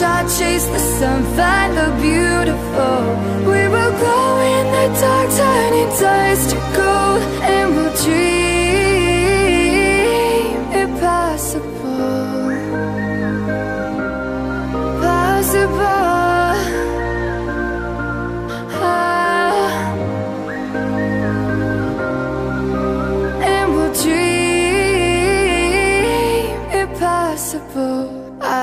Shot, chase the sun, find the beautiful. We will glow in the dark, turning dust to gold,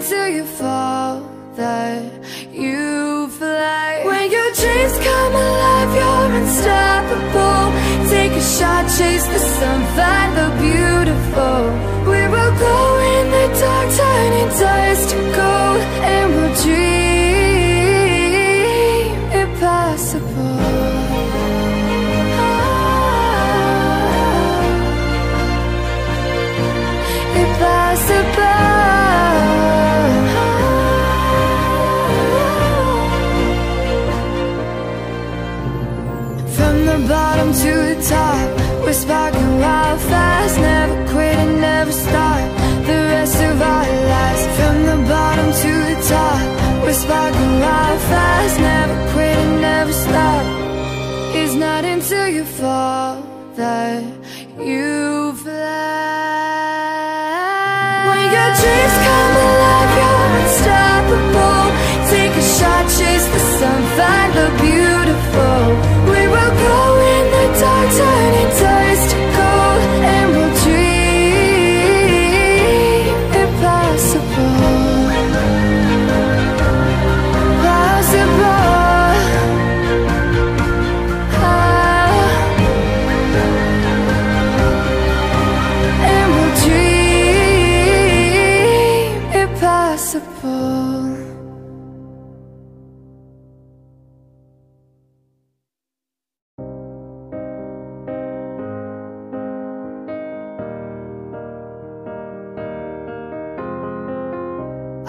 Until you fall until you fall that you fly. When your dreams come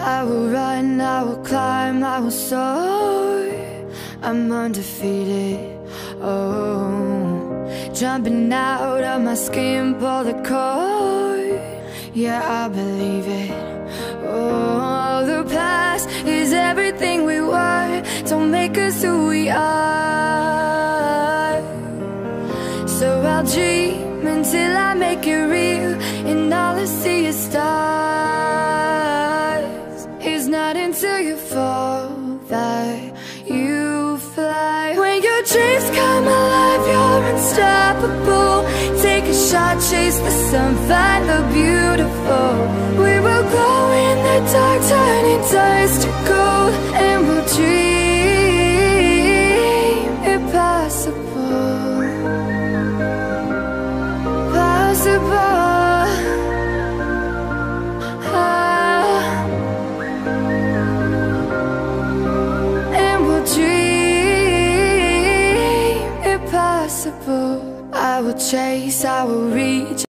I will run, I will climb, I will soar. I'm undefeated. Oh, jumping out of my skin, pull the cord. Yeah, I believe it. Oh, the past is everything we were. Dreams come alive, you're unstoppable. Take a shot, chase the sun, find the beautiful. We will glow in the dark, turning dust to gold. will chase, I will reach